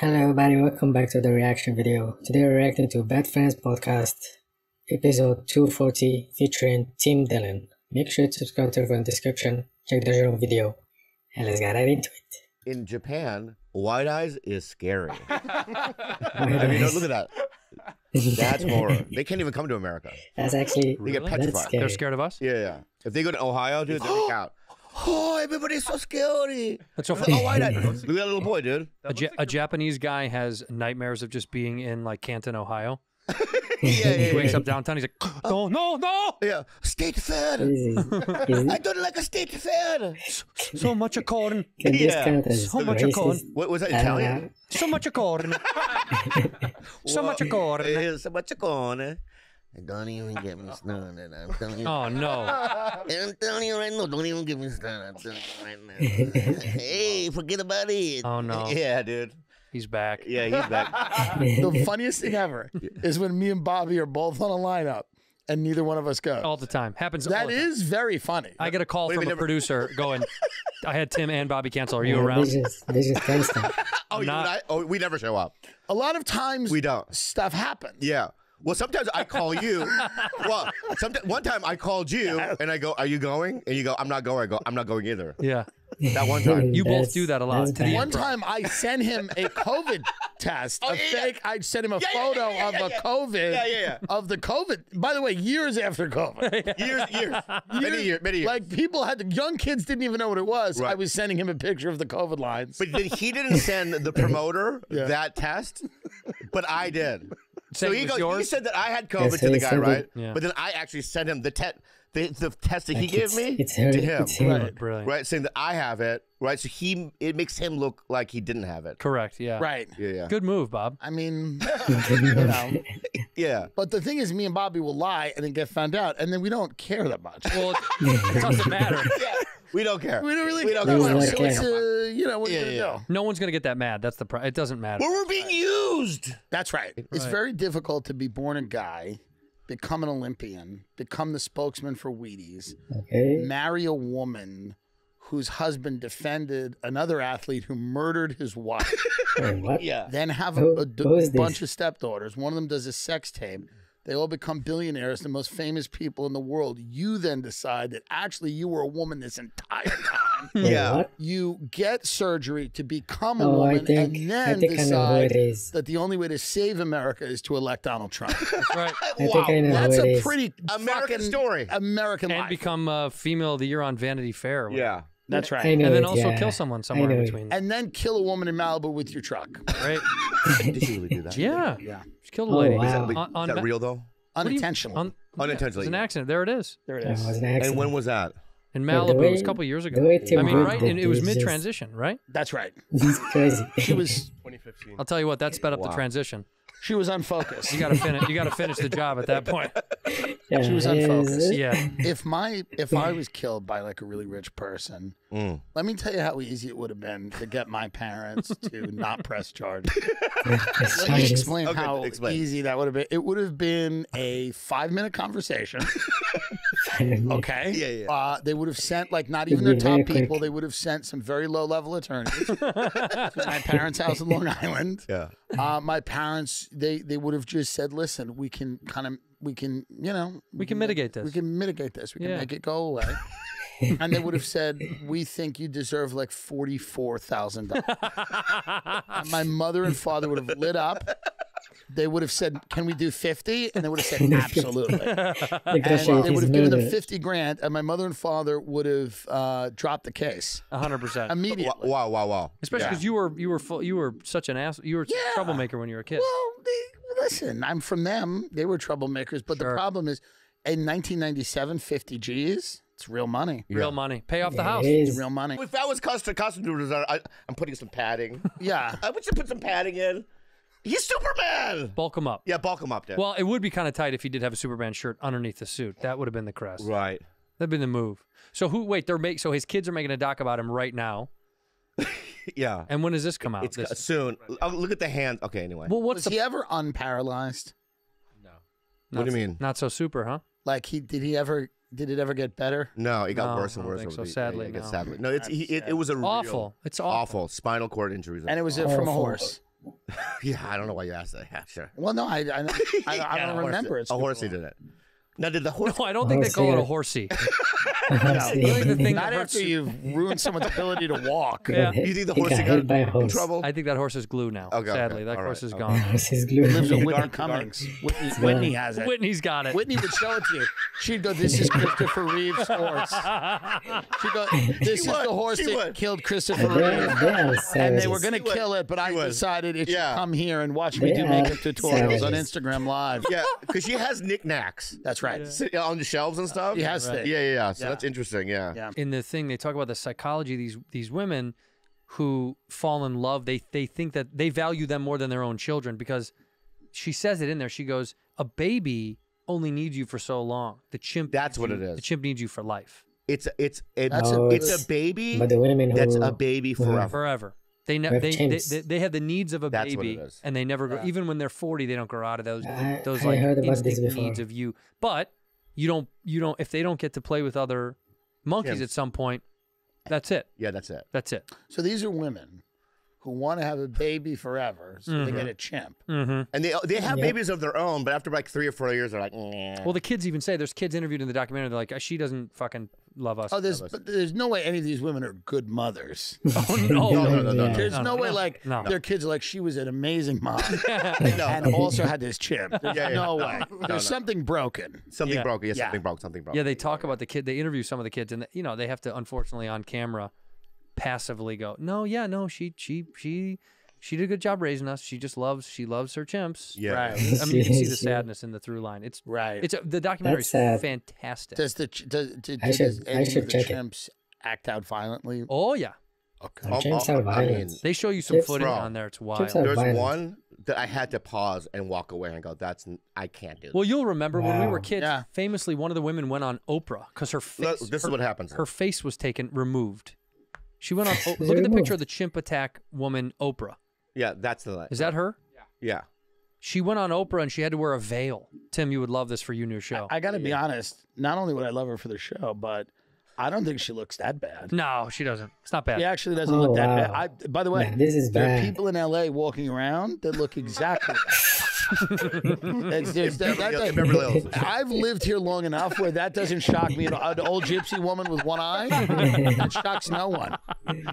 Hello everybody, welcome back to the reaction video. Today we're reacting to Bad Friends Podcast, episode 240 featuring Tim Dillon. Make sure to subscribe to the description, check the original video, and let's get right into it. in Japan, wide eyes is scary. I mean, no, look at that. That's horror. They can't even come to America. That's actually They get Really? petrified. that's scary. They're scared of us. Yeah, yeah. If they go to Ohio, dude, they freak out. Oh, everybody's so scary. That's so Look funny. at white eyes. Look at that little boy, dude. A, Ja- a Japanese guy has nightmares of just being in like Canton, Ohio. Yeah, yeah, He yeah. wakes up downtown. He's like, uh, no, no, no, Yeah, state fair. Is, is, I don't like a state fair. so much a corn, Yeah. count as So much a con. racist? What was that, Italian? so much a corn, so much a corn. So much a corn. Don't even get me started. I'm telling you. Oh no! I'm telling you right now, don't even get me started. I'm telling you right now. hey, forget about it. Oh, no. Yeah, dude. He's back. Yeah, he's back. the funniest thing ever is when me and Bobby are both on a lineup and neither one of us go. All the time happens. all that the time. is very funny. I get a call Wait, from a never- producer going, "I had Tim and Bobby cancel. Are you Yeah, around?" This is, this is constant. Oh, you and I? Oh, we never show up. a lot of times We don't. stuff happens. Yeah. Well, sometimes I call you. well, sometimes one time I called you and I go, "Are you going?" And you go, "I'm not going." I go, "I'm not going either." Yeah, That one time. You both do that a lot to the. One time I sent him a COVID test, Oh, a yeah, yeah. fake. I sent him a Yeah, yeah, photo yeah, yeah, of yeah, a yeah. COVID Yeah, yeah, yeah. of the COVID. By the way, years after COVID. years, years, many years, many years. Like people had to, young kids didn't even know what it was. Right. I was sending him a picture of the COVID lines. but then he didn't send the promoter Yeah. that test, but I did. So he it was goes, he said that I had COVID so to the guy, sent it- right? Yeah. But then I actually sent him the test, the, the test that he Like, gave me It's her, to him, It's him. Right. brilliant. right? Saying that I have it, right? So he, it makes him look like he didn't have it. Correct. Yeah. right. Yeah, yeah, Good move, Bob. I mean, you you know. yeah. But the thing is, me and Bobby will lie and then get found out, and then we don't care that much. Well, it doesn't matter. We don't care. We don't really We don't care. care. We So don't it's, care. uh, you what are you gonna yeah. do? No one's gonna get that mad. That's the. Pro- it doesn't matter. Well, we're being used. That's right. It's Right. very difficult to be born a guy, become an Olympian, become the spokesman for Wheaties, Okay. marry a woman whose husband defended another athlete who murdered his wife, Wait, what? Yeah. then have a, Who- a d- who is bunch this? of stepdaughters. One of them does a sex tape. They all become billionaires, the most famous people in the world. You then decide that actually you were a woman this entire time. Yeah. What? you get surgery to become a Oh, woman think, and then think I know who it decide that the only way to save America is to elect Donald Trump. That's right. I think I know That's a pretty American story. American And life. become a female of the year on Vanity Fair. or whatever. Yeah. That's right. know And then it, also yeah. kill someone somewhere know in between. And then kill a woman in Malibu with your truck. Right? Did you really do that? Yeah. Yeah. Just killed a Oh, lady. wow. Is that, Wow. is On- on that ba- real though? What do you- Unintentional. on- Unintentionally. It's an accident. There it is. there it That is. was an And when was that? In Yeah, the Malibu. it was a couple years ago. I mean, right? that And it was mid transition, right? That's right. It's crazy. She was 2015. I'll tell you what, that sped up the transition. she was unfocused. You gotta finish you gotta finish the job at that point. yeah, she was unfocused. Yeah. if my if I was killed by like a really rich person, Mm. let me tell you how easy it would have been to get my parents to not press charges. it's Let me explain Okay, how explain. easy that would have been. It would have been a five minute conversation. Okay. Yeah, yeah. Uh, they would have sent like not even their be very top people. They would have sent some very low level attorneys to my parents' house in Long Island. Yeah. Uh, my parents they they would have just said, "Listen, we can kind of we can you know We can mitigate this. We can mitigate this. We can Yeah. make it go away." and they would have said, "We think you deserve like forty four thousand dollars." My mother and father would have lit up. They would have said, "Can we do 50? And they would have said, "Absolutely." And they would have given them 50 grand, and my mother and father would have uh, dropped the case hundred percent. immediately. Wow, wow, wow. Especially Yeah. because you were you were full, you were such an ass you were Yeah. a troublemaker when you were a kid. Well, they, listen, I'm from them. They were troublemakers, but Sure. the problem is, in 1997, 50 G's, it's real money. Real money. Pay off the Yeah, house. it It's real money. If I was costume costume designer, I, I'm putting some padding. Yeah. I would you put some padding in. He's Superman. Bulk him up. Yeah, bulk him up, dude. Well, it would be kind of tight if he did have a Superman shirt underneath the suit. That would have been the crest. right. That'd been the move. So who? Wait, they're make. So his kids are making a doc about him right now. Yeah. And when does this come out? It's This- soon. Oh, look at the hand. Okay, anyway. well, what's Was he ever unparalyzed? No. What do you not- mean? Not so super, huh? Like he did he ever did it ever get better? No, it got No, worse and I don't worse. think over so, the- sadly, it got no. sadly. No, it's he, it, it was a real Awful. It's awful. awful spinal cord injuries. And it was uh, from a Awful. horse. Yeah, I don't know why you asked that. Yeah, sure. Well, no, I I, I, I Yeah, don't horse remember did- it. A horsey did it. Now, did the horse? No, I don't think they call it a horsey. Really, the thing Not after you've ruined someone's ability to walk. Yeah. You think the He horsey got got by a in trouble? I think that horse is glue now. Okay, okay. Sadly, that All horse right, is okay. gone. Horse is glue. Lives with Whitney Dark- dark. Cummings. Whitney, Whitney has it. Whitney's got it. Whitney would show it to you. She'd go, "This is Christopher Reeve's horse." She'd go, "This is would, the horse she that would. killed Christopher They, they Reeve." And they were going to kill it, but I decided it should come here and watch me do makeup tutorials on. Instagram Live. Yeah, because she has knickknacks That's right. on the shelves and stuff. She has yeah, things. yeah, yeah. So Yeah. that's interesting. Yeah. Yeah. in the thing they talk about the psychology of these these women who fall in love they they think that they value them more than their own children because she says it in there she goes a baby only needs you for so long the chimp That's what you- it is. the chimp needs you for life It's it's it, That's a- it's a baby But the women who that's a baby who- forever. forever they, ne- they, they, they they have the needs of a That's baby and they never grow, Yeah. even when they're 40 they don't grow out of those I- those I like heard about this instinct needs of you but you don't you don't if they don't get to play with other monkeys Chimps. at some point that's it Yeah, that's it. that's it So these are women who want to have a baby forever, so they get mm-hmm. a chimp. mm-hmm. And they they have Yep. babies of their own, but after like three or four years, they're like, "Nah." Well, the kids even say there's kids interviewed in the documentary. They're like, uh, she doesn't fucking love us. Oh, there's but there's no way any of these women are good mothers. oh No, no, no, no, no, Yeah. There's No, no, no, way no. like No. their kids are like she was an amazing mom no, and also had this chimp. There's Yeah, yeah. no way. There's no. something broken. something Yeah. broke. Yeah, Yeah. something broke. Something broke. Yeah, they talk about the kid. They interview some of the kids, and you know they have to unfortunately on camera passively go, no, yeah, no, she she she she did a good job raising us. She just loves she loves her chimps. Yeah. Right. I mean, you can see the sadness in the through line. It's Right. it's a, the documentary is That's fantastic. does the ch- does, did, I should- I any should of the check it. chimps act out violently? oh yeah, Okay. Oh, Chimps oh, are I mean, violent. they show you some Chips- footage Bro. on there. It's wild. There's violent. one that I had to pause and walk away and go, "That's I can't do." This. Well, you'll remember when we were kids. Yeah. Famously, one of the women went on Oprah because her Look, face. this her, is what happens. her face was taken removed. She went on. oh, look at the picture of the chimp attack woman, Oprah. Yeah, that's the. Is that her? Yeah. Yeah. She went on Oprah and she had to wear a veil. Tim, you would love this for your new show. I got to be honest. Not only would I love her for the show, but I don't think she looks that bad. no, she doesn't. It's not bad. She actually doesn't Oh, look that bad. I, by the way, Man, this is there are bad. people in LA walking around that look exactly. It's- there's- that- that- In Beverly Hills. I've lived here long enough where that doesn't shock me at. An old gypsy woman with one eye, that shocks no one.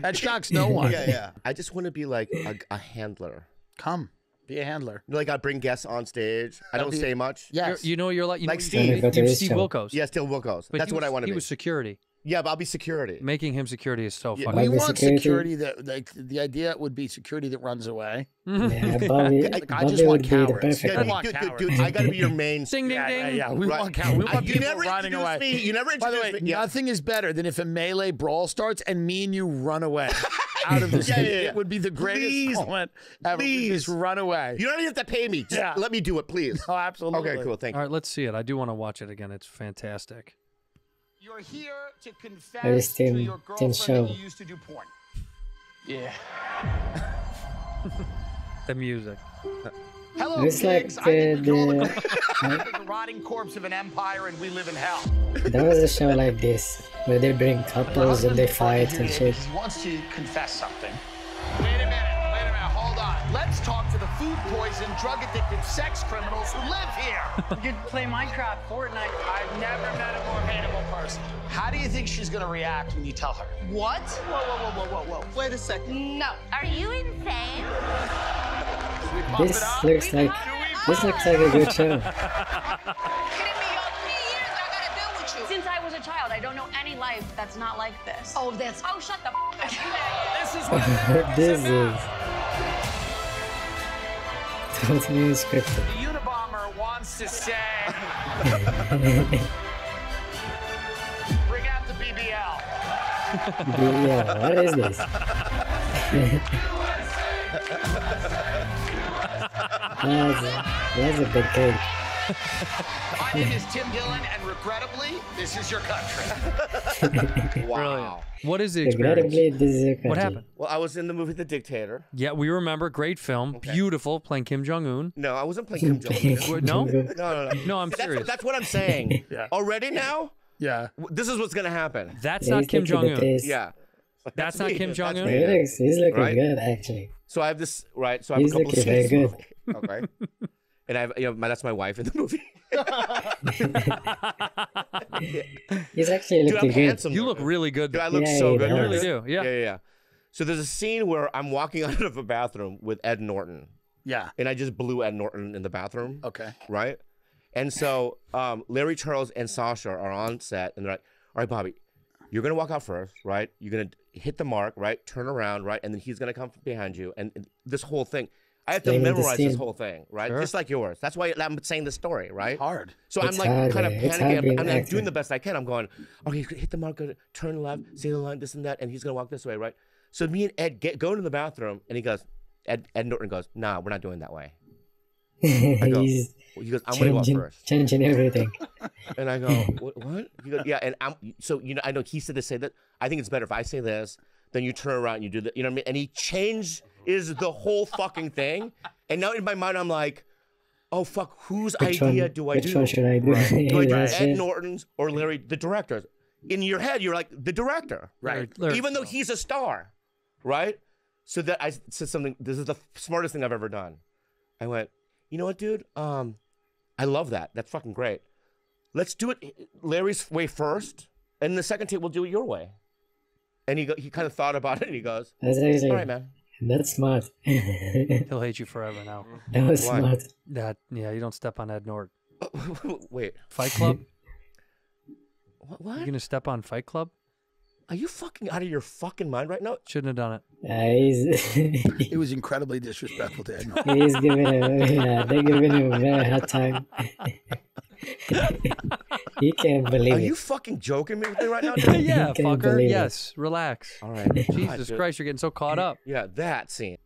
That shocks no one. Yeah, yeah. I just want to be like a, a handler. Come, be a handler. Like I bring guests on stage. I don't be- say much. You're- Yes. you know you're like you Like know, Steve. You, Go to you, his Steve. Wilkos. Yeah, still Wilkos. But That's he what I want to be. He be. was security. Yeah, but I'll be security. Making him security is so Yeah. fucking. we want security- security that, like, the idea would be security that runs away. Yeah, Bobby, Like, I Bobby just want would be the cowards. Yeah, I one. want dude, dude, cowards. dude, I got to be your main. Ding ding Yeah, ding. yeah, yeah. We Right. want cowards. We I- want you people never running introduced away. me. You never By the way, me. Nothing is better than if a melee brawl starts and me and you run away out of the Yeah, city. yeah, yeah. It would be the greatest Please, moment ever. We just please. run away. You don't even have to pay me. Just Yeah. let me do it, please. Oh, absolutely. Okay, cool. Thank All you. right, let's see it. I do want to watch it again. It's fantastic. You're here to confess Where is Tim- to your Tim's girlfriend that show? you used to do porn. The music. Hello, It's like pigs. I think the- the- the rotting corpse of an empire and we live in hell. There was a show like this where they bring couples and they fight and shit. He wants to confess something. Talk to the food poisoned, drug addicted sex criminals who live here. You could play Minecraft, Fortnite. I've never met a more hateable person. How do you think she's gonna react when you tell her? What? Whoa, whoa, whoa, whoa, whoa, whoa. Wait a second. No. Are you insane? This looks like this looks like a good show. Kidding me? Yo, three years that I gotta deal with you. Since I was a child, I don't know any life that's not like this. Oh, this. Oh, shut the. F- up. This is what this is totally scripted. the Unabomber wants to say. Bring out the BBL. Yeah, what is this? that's, that's a big cake. My name is Tim Dillon, and regrettably, this is your country. Wow. Brilliant. What is the experience? Regrettably, this is a country. What happened? Well, I was in the movie The Dictator. Yeah, we remember. Great film. Beautiful. Playing Kim Jong Un. No, I wasn't playing Kim Jong Un. No? No, no, no. No, I'm That's, serious. that's what I'm saying. Yeah. Already now, Yeah. this is what's gonna happen. That's Yeah, not Kim Jong Un. Yeah. That's not me. Kim Jong-un? He looks, he's looking Right? good, actually. So I have this right. So I have He's a couple looking very scenes. good. Okay. And I have, you know, my, that's my wife in the movie. He's actually Dude, I'm looking good. handsome. You look really good. Dude, I look Yeah, so you good. You really do, yeah. Yeah, yeah, yeah. So there's a scene where I'm walking out of a bathroom with Ed Norton, Yeah. and I just blew Ed Norton in the bathroom. Okay. right? And so um, Larry Charles and Sacha are on set, and they're like, "All right, Bobby, you're gonna walk out first, right? You're gonna hit the mark, right? Turn around, right? And then he's gonna come behind you, and, and this whole thing." I have to the memorize this whole thing, right? Sure. Just like yours. That's why I'm saying the story, right? Hard. So It's I'm like hard, kind of. Panicking. I'm, I'm doing the best I can. I'm going, okay, hit the mark, go- turn left, say the line, this and that, and he's gonna walk this way, right? So me and Ed get go to the bathroom, and he goes, Ed, Ed Norton goes, Nah, we're not doing that way. I go, he's He goes, I'm gonna go changing, first. changing everything. And I go, what? what? He goes, yeah. And I'm so you know, I know he said to say that. I think it's better if I say this, then you turn around and you do that. You know what I mean? And he changed is the whole fucking thing. And now in my mind, I'm like, oh fuck, whose Which idea one, do I which do? one should I do? Do I do Ed it. Norton's or Larry, the director? In your head, you're like the director, Right. Larry- even though he's a star, right? So that I said something. This is the smartest thing I've ever done. I went, you know what, dude? Um, I love that. That's fucking great. Let's do it Larry's way first, and the second take we'll do it your way. And he go, he kind of thought about it, and he goes, That's actually, "All right, man." That's smart. He'll hate you forever now. That was Why? smart. That yeah, you don't step on Ed Nord. Wait, Fight Club? what? You what? gonna step on Fight Club? Are you fucking out of your fucking mind right now? Shouldn't have done it. Uh, he's, It was incredibly disrespectful to Ed Norton. he's giving him, yeah, they're giving him a very hard time. he can't believe it. Are it. you fucking joking me with me right now? yeah, Can't fucker. believe it. Yes, relax. All right. Jesus dude. Christ, you're getting so caught up. Yeah, that scene.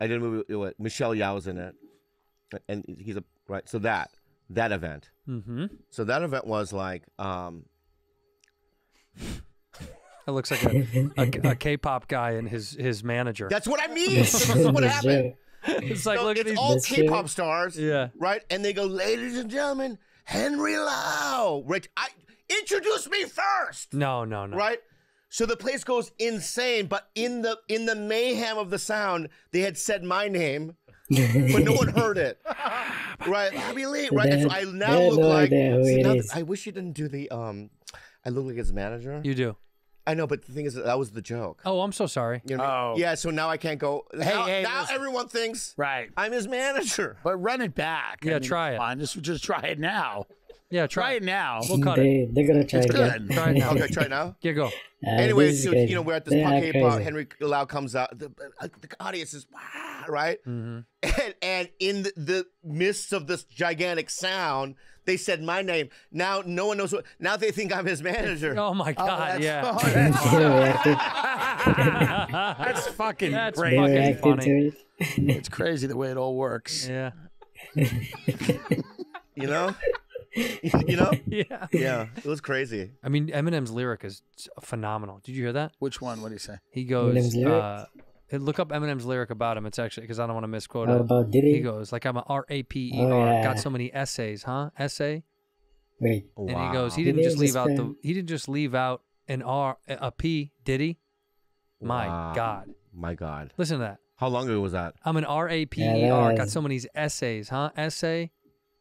I did a movie with Michelle Yeoh's in it, and he's a right. So that that event. Mm-hmm. So that event was like, um, It looks like a, a, a K-pop guy and his his manager. that's what I mean. this is what happened. True. it's like So look at it's these. all That's. K-pop stars, Yeah. right? And they go, ladies and gentlemen, Henry Lau. Right? I introduce me first, No, no, no. right? So the place goes insane, but in the in the mayhem of the sound, they had said my name, but no one heard it. Right, Bobby Lee. Right, and so I now look like. idea see, now I wish you didn't do the um. I look like his manager. You do. I know, but the thing is, that was the joke. Oh, I'm so sorry. You know what I mean? Oh. Yeah, so now I can't go. now hey, now listen. everyone thinks Right. I'm his manager. But run it back. Yeah, try it. Fine. Just, just try it now. Yeah, Try try it now. We'll cut it. they, they're gonna try It's again. good. Try it now. Okay, try it now. Yeah, go. Uh, Anyway, this is so good. you know we're at this They are puck uh, crazy. Henry Lau comes out. The, uh, the audience is wow, right, Mm-hmm. and, and in the, the midst of this gigantic sound, they said my name. Now no one knows what. Now they think I'm his manager. Oh my God. that's- yeah. oh, that's, They reacted, that's fucking That's great. fucking reacted funny. It's crazy the way it all works. Yeah. You know, you know. Yeah. Yeah, it was crazy. I mean, Eminem's lyric is phenomenal. Did you hear that? Which one? What do you say? He goes, Eminem's lyric? uh, hey, look up Eminem's lyric about him. It's actually because I don't want to misquote How it. about Diddy? He goes like I'm a R A P E Oh, yeah. Got so many essays, huh? Essay. Wait, And he goes, he didn't Diddy just leave his out the he didn't just leave out an R a P. Did he? My Wow. God. My God, Listen to that. how long ago was that? I'm an R A P Yeah, E that R. Got so many essays, huh? Essay.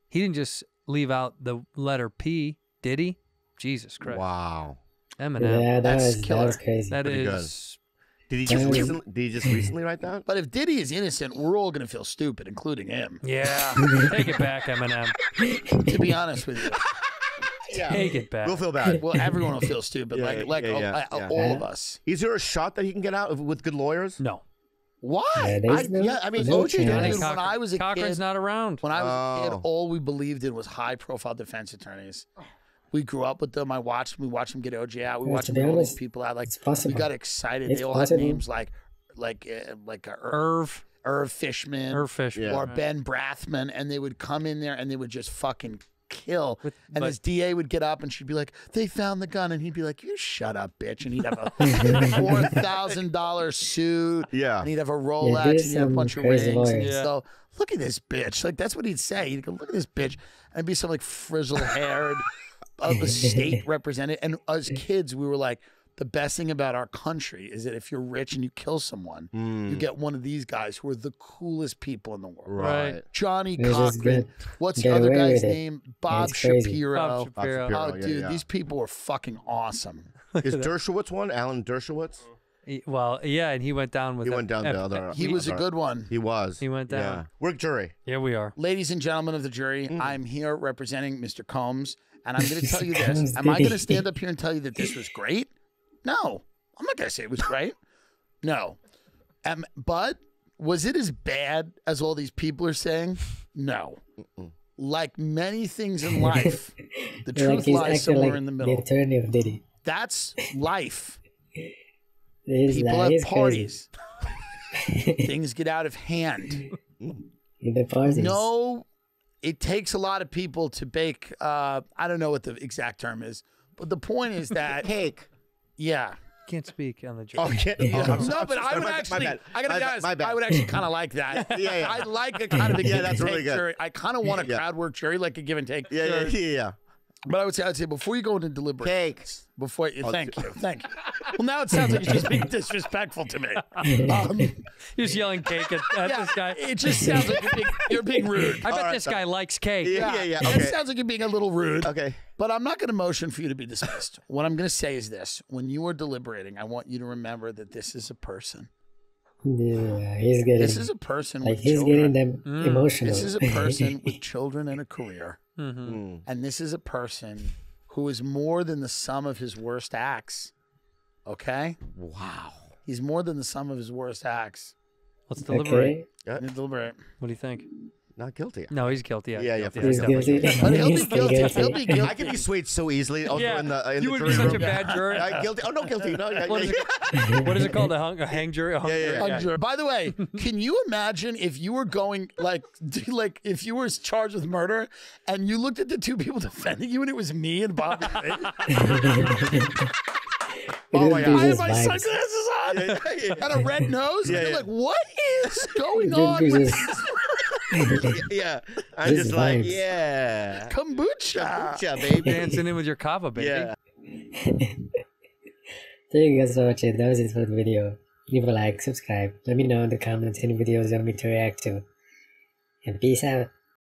He didn't just leave out the letter P. Did he? Jesus Christ. Wow. Eminem. yeah, that That's was, that killer. was crazy. That Pretty good. is. Did he just recently? Did he just recently write that? But if Diddy is innocent, we're all gonna feel stupid, including him. Yeah. Take it back, Eminem. To be honest with you, Yeah. Take it back. We'll feel bad. well, everyone will feel stupid, Yeah, like like yeah, yeah, yeah. all of us. Is there a shot that he can get out of, with good lawyers? No. Why? Yeah, I, no- yeah, I mean, no OJ did chance. when I was a Cochran's kid. not around. When I was a kid, Oh. all we believed in was high-profile defense attorneys. We grew up with them. I watched. them. We watched them get OJ out. We Yeah, watched them be get all these people out. Like it's possible. we got excited. It's they all possible. had names like, like, uh, like uh, Irv. Irv Fishman, Irv Fishman. Yeah. or right. Ben Brafman, and they would come in there and they would just fucking kill. With- and but- this DA would get up and she'd be like, "They found the gun," and he'd be like, "You shut up, bitch!" And he'd have a four thousand dollar suit. Yeah. and he'd have a Rolex, there's and he'd have a bunch of rings. And he'd Yeah. go, "Look at this bitch!" Like that's what he'd say. He'd go, "Look at this bitch," and it'd be some like frizzle haired of a state representative. And as kids, we were like, the best thing about our country is that if you're rich and you kill someone, you get one of these guys who are the coolest people in the world. Right. Right. Johnny They just Cochran. get- What's the other guy's name? Bob It's crazy. Shapiro. Bob Shapiro. Shapiro. Oh, dude, yeah. these people are fucking awesome. Is Dershowitz one? Alan Dershowitz? He- well, yeah, and he went down with He went down F- the other. He was a good one. He was. He went Yeah. down. We're jury. Here we are. Ladies and gentlemen of the jury, Mm. I'm here representing Mr. Combs, and I'm going to tell you this. Am I going to stand up here and tell you that this was great? No, I'm not going to say it was great. No. Um, but was it as bad as all these people are saying? No. Like many things in life, the truth he's lies somewhere like in the the middle. attorney of Diddy. That's life. This People guy have parties. Things get out of hand. The. No, it takes a lot of people to bake. Uh, I don't know what the exact term is, but the point is that Cake. yeah. Can't speak on the jury. Oh, can't, oh, I'm No, but I would My- my actually, bad. I gotta My be honest, My bad. I would actually kind of like that. Yeah, yeah. I like a kind of a Yeah, that's and really good. jury. I kind of want a Yeah. crowd work jury, like a give and take. Yeah, yeah, yeah, yeah. But I would say, I would say before you go into deliberate, Cake. before you, thank you, thank you. Well, now it sounds like you're just being disrespectful to me. Um, You're just yelling cake at, at yeah, this guy. it just sounds like you're being, you're being rude. I bet right, this guy likes cake. Yeah, yeah, yeah. It Okay. sounds like you're being a little rude. Okay. But I'm not going to motion for you to be dismissed. what I'm going to say is this: when you are deliberating, I want you to remember that this is a person. Yeah, he's getting This is a person like with he's children. getting them Mm. emotional. This is a person with children and a career, Mm-hmm. Mm. and this is a person who is more than the sum of his worst acts. Okay, Wow. he's more than the sum of his worst acts. Let's deliberate. okay. You deliberate. What do you think? Not guilty. No, he's guilty. Yeah, Yeah, yeah, guilty. He's Definitely guilty. He'll be guilty. guilty. He'll be guilty. I can be swayed so easily. Also Yeah, in the in you the would jury be such room. a bad jury. Uh, guilty. Oh no, guilty. No, yeah, What is, yeah, it, what is it called? A, hung, a hang jury? A hung Yeah, yeah, jury? yeah. Unsure. By the way, can you imagine if you were going like like if you were charged with murder and you looked at the two people defending you and it was me and Bobby? Lee? Oh my my God. I have God. my sunglasses on yeah, yeah, and a red nose. Yeah, and you're yeah. like, what is going on with this yeah. I'm Just just like, vibes. yeah. kombucha? Yeah, baby. Dancing in with your kava, baby. Yeah. Thank you guys for watching. That was it for the video. Leave a like, subscribe. Let me know in the comments any videos you want me to react to. And peace out.